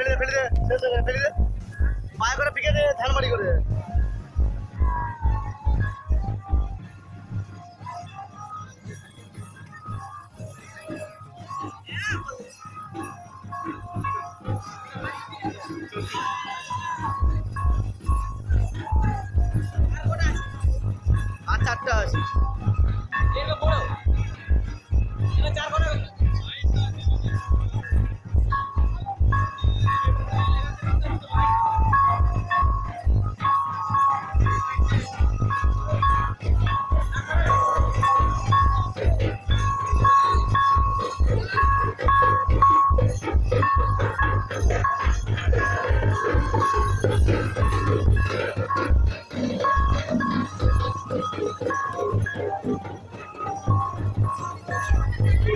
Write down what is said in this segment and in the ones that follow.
ফেলে দে ফেলে দে ফেলে দে পায়ে করে পিকে দে ধান বাড়ি করে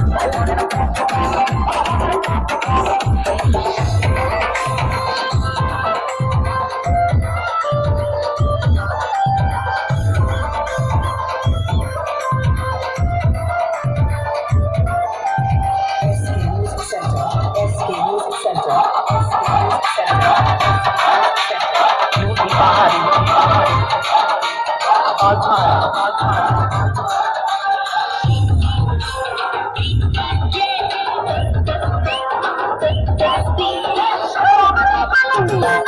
All time. All time. 你的手我蹒跚在牵